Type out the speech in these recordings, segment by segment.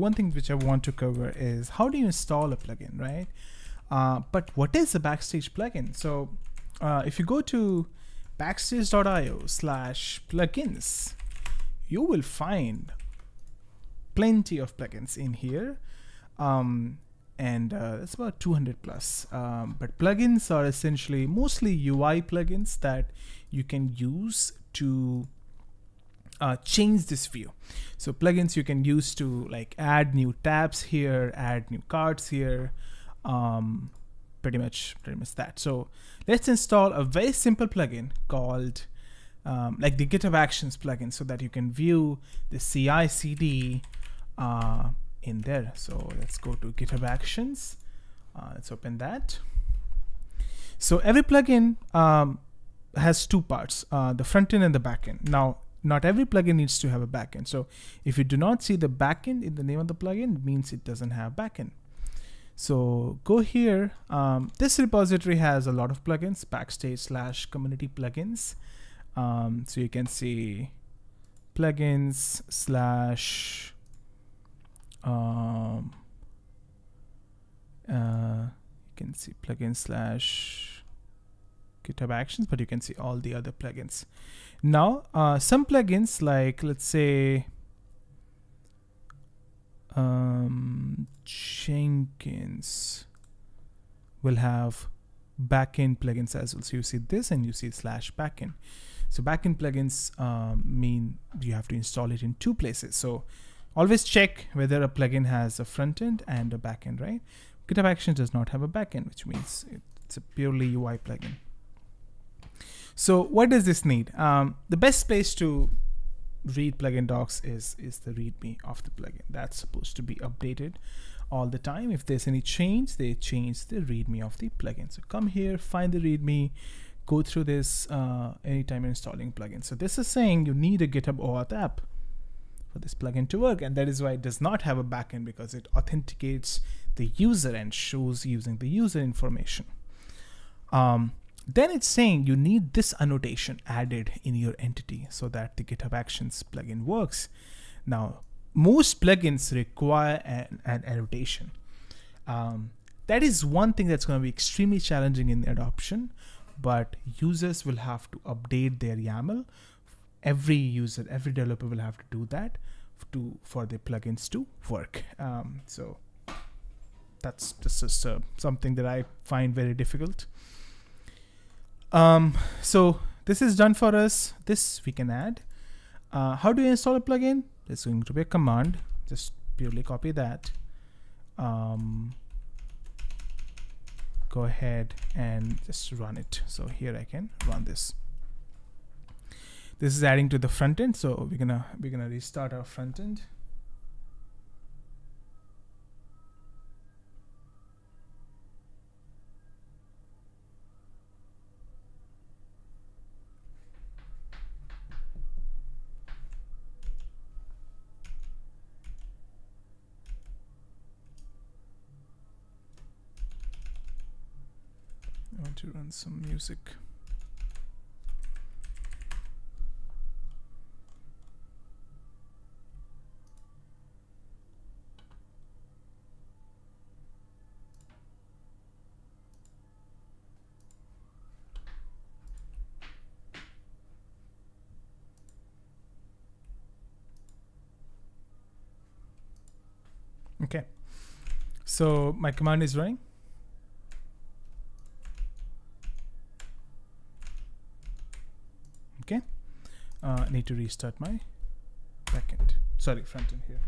one thing which I want to cover is how do you install a plugin, right? Uh, but what is a Backstage plugin? So uh, if you go to backstage.io slash plugins, you will find plenty of plugins in here. Um, and uh, it's about 200 plus. Um, but plugins are essentially mostly UI plugins that you can use to uh, change this view. So plugins you can use to like add new tabs here, add new cards here, um, pretty much pretty much that. So let's install a very simple plugin called um, like the GitHub Actions plugin so that you can view the CI CD uh, in there. So let's go to GitHub Actions. Uh, let's open that. So every plugin um, has two parts, uh, the front end and the back end. Now, not every plugin needs to have a backend. So if you do not see the backend in the name of the plugin, means it doesn't have backend. So go here. Um, this repository has a lot of plugins, backstage slash community plugins. Um, so you can see plugins slash um, uh, you can see plugin slash GitHub Actions, but you can see all the other plugins. Now, uh, some plugins like let's say um, Jenkins will have backend plugins as well. So you see this and you see slash backend. So backend plugins um, mean you have to install it in two places. So always check whether a plugin has a front end and a backend, right? GitHub Actions does not have a backend, which means it's a purely UI plugin. So what does this need? Um, the best place to read plugin docs is is the readme of the plugin. That's supposed to be updated all the time. If there's any change, they change the readme of the plugin. So come here, find the readme, go through this uh, anytime you're installing plugin. So this is saying you need a GitHub OAuth app for this plugin to work, and that is why it does not have a backend because it authenticates the user and shows using the user information. Um, then it's saying you need this annotation added in your entity so that the GitHub Actions plugin works. Now, most plugins require an, an annotation. Um, that is one thing that's going to be extremely challenging in adoption, but users will have to update their YAML. Every user, every developer will have to do that to for the plugins to work. Um, so that's just uh, something that I find very difficult. Um, so this is done for us. This we can add. Uh, how do you install a plugin? There's going to be a command. Just purely copy that. Um, go ahead and just run it. So here I can run this. This is adding to the front end. So we're gonna we're gonna restart our front end. Run some music. Okay, so my command is running. okay uh, I need to restart my backend. Sorry front end here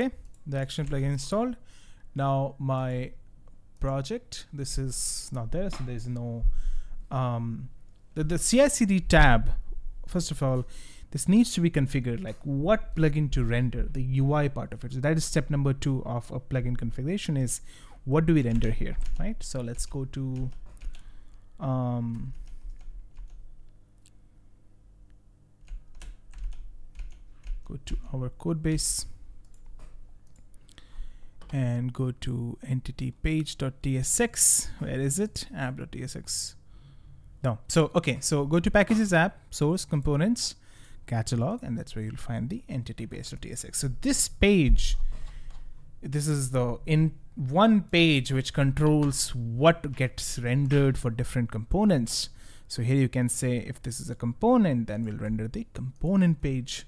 okay the action plugin installed now my project this is not there so there's no um, the, the CI/CD tab. First of all, this needs to be configured. Like what plugin to render the UI part of it. So that is step number two of a plugin configuration. Is what do we render here, right? So let's go to um, go to our code base and go to entity page.tsx where is it? app.tsx no. So okay. So go to packages app source components catalog and that's where you'll find the entity page.tsx so this page this is the in one page which controls what gets rendered for different components. So here you can say if this is a component then we'll render the component page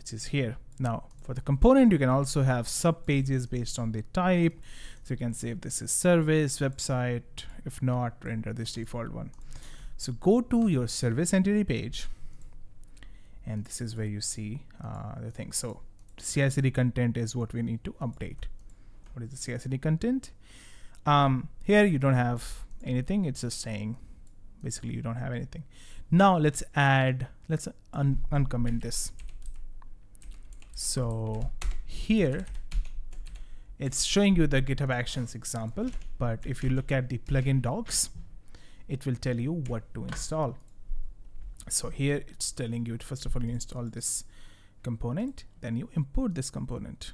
which is here now for the component, you can also have sub pages based on the type. So you can say if this is service, website, if not, render this default one. So go to your service entity page. And this is where you see uh, the thing. So CI/CD content is what we need to update. What is the CI/CD content? Um, here you don't have anything. It's just saying basically you don't have anything. Now let's add, let's un uncomment this. So here it's showing you the GitHub Actions example, but if you look at the plugin docs, it will tell you what to install. So here it's telling you, first of all, you install this component, then you import this component.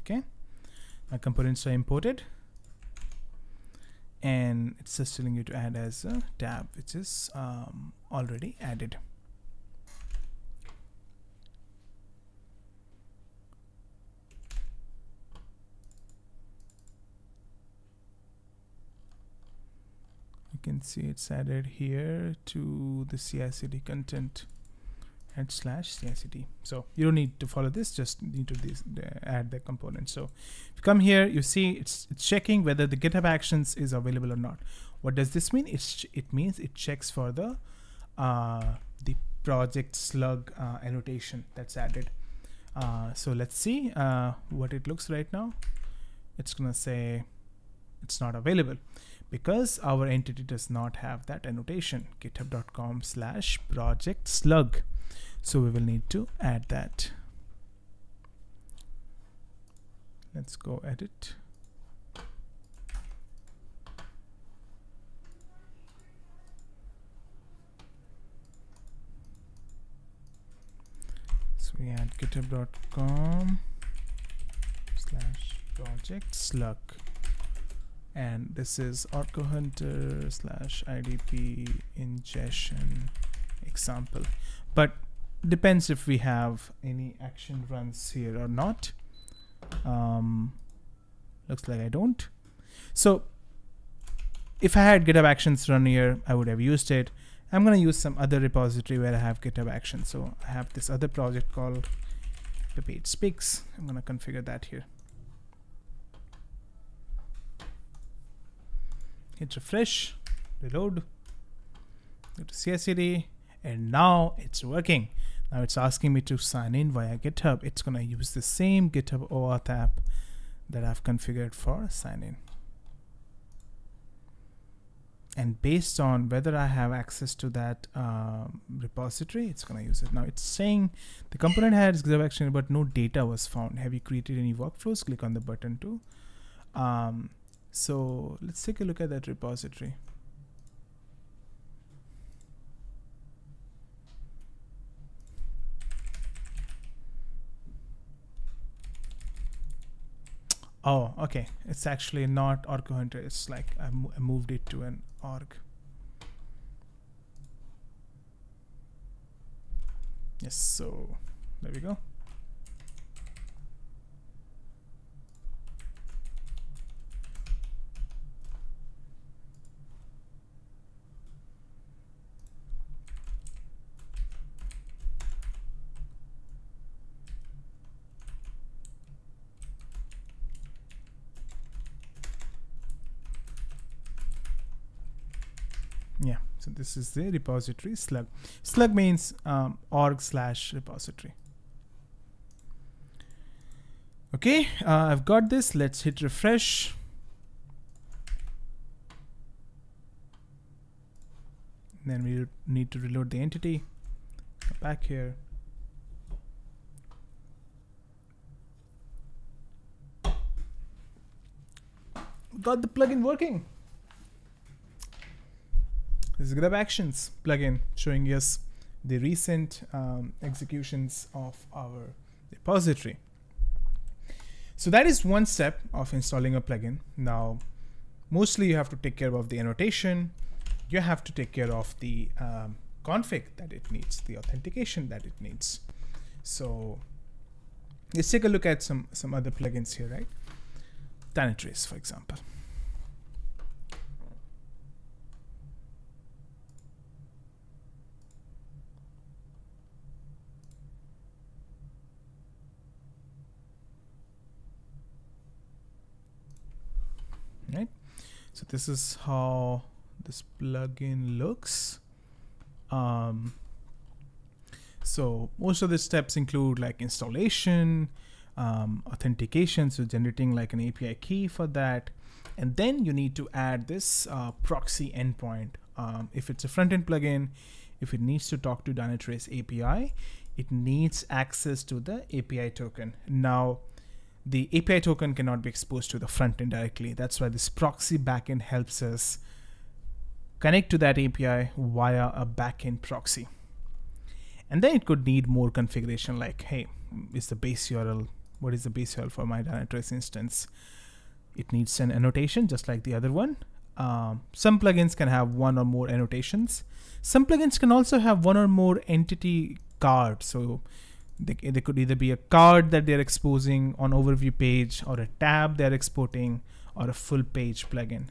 Okay, my components are imported and it's just telling you to add as a tab which is um, already added. You can see it's added here to the CI/CD content add slash CI/CD. So you don't need to follow this, just need to add the component. So if you come here, you see it's, it's checking whether the GitHub Actions is available or not. What does this mean? It's, it means it checks for the uh, the project slug uh, annotation that's added. Uh, so let's see uh, what it looks right now. It's gonna say it's not available because our entity does not have that annotation github.com slash project slug so we will need to add that. Let's go edit. So we add github.com slash project slug. And this is OrkoHunter slash IDP ingestion example. But depends if we have any action runs here or not. Um, looks like I don't. So if I had GitHub Actions run here I would have used it. I'm gonna use some other repository where I have GitHub Actions. So I have this other project called page speaks I'm gonna configure that here. Hit refresh reload go to CI/CD and now it's working now it's asking me to sign in via GitHub. It's going to use the same GitHub OAuth app that I've configured for sign in. And based on whether I have access to that um, repository, it's going to use it. Now it's saying the component has GitHub action, but no data was found. Have you created any workflows? Click on the button to. Um, so let's take a look at that repository. Oh, okay. It's actually not OrkoHunter. It's like I, I moved it to an org. Yes, so there we go. Yeah so this is the repository slug. Slug means um, org slash repository. Okay, uh, I've got this. Let's hit refresh. Then we need to reload the entity. Go back here. Got the plugin working. This is GitHub Actions plugin showing us the recent um, executions of our repository. So that is one step of installing a plugin. Now, mostly you have to take care of the annotation. You have to take care of the um, config that it needs, the authentication that it needs. So let's take a look at some, some other plugins here, right? Dynatrace, for example. Right? So this is how this plugin looks. Um, so most of the steps include like installation um, authentication so generating like an API key for that. And then you need to add this uh, proxy endpoint. Um, if it's a front-end plugin if it needs to talk to Dynatrace API it needs access to the API token. Now the API token cannot be exposed to the front end directly. That's why this proxy backend helps us connect to that API via a backend proxy. And then it could need more configuration like, hey, is the base URL, what is the base URL for my Dynatrace instance? It needs an annotation just like the other one. Um, some plugins can have one or more annotations. Some plugins can also have one or more entity cards. So they, they could either be a card that they're exposing on overview page or a tab they're exporting or a full page plugin.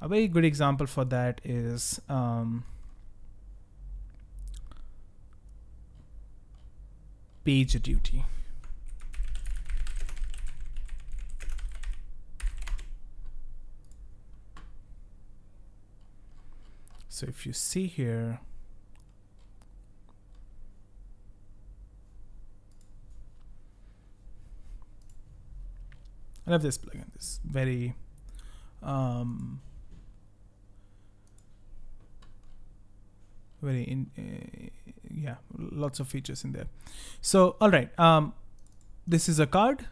A very good example for that is um, PagerDuty. So if you see here, I love this plugin. This very um, very in uh, yeah lots of features in there so all right um this is a card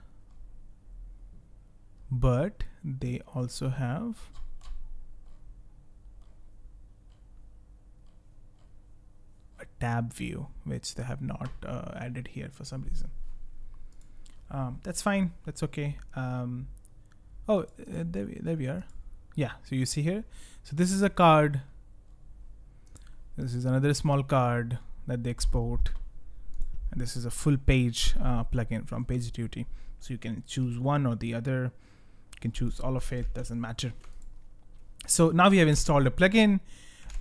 but they also have a tab view which they have not uh, added here for some reason um, that's fine. That's okay. Um, oh, uh, there, we, there we are. Yeah, so you see here. So this is a card. This is another small card that they export. And this is a full page uh, plugin from PagerDuty. So you can choose one or the other. You can choose all of it, doesn't matter. So now we have installed a plugin.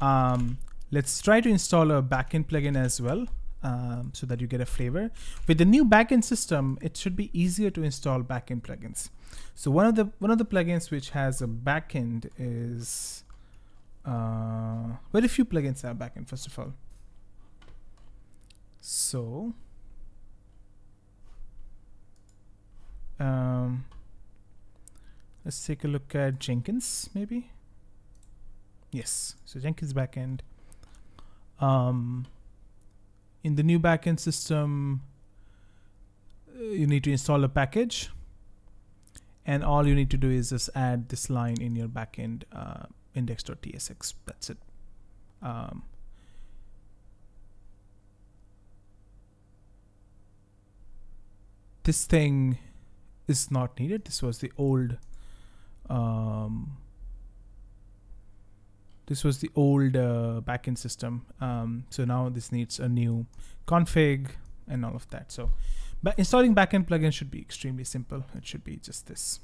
Um, let's try to install a backend plugin as well um, so that you get a flavor. With the new backend system, it should be easier to install backend plugins. So one of the one of the plugins which has a backend is uh, very few plugins have backend. First of all, so um, let's take a look at Jenkins maybe. Yes, so Jenkins backend. Um, in the new backend system, you need to install a package. And all you need to do is just add this line in your backend uh, index.tsx. That's it. Um, this thing is not needed. This was the old um, this was the old uh, backend system. Um, so now this needs a new config and all of that. So but installing backend plugin should be extremely simple. It should be just this.